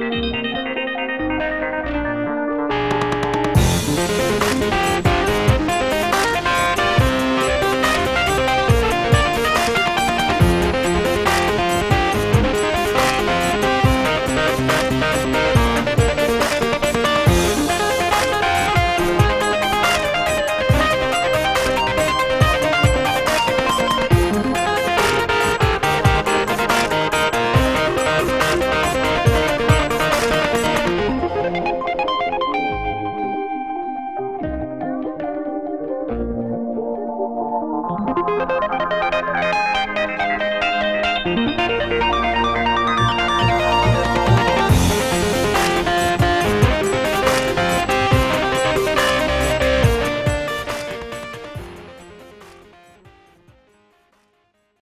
Música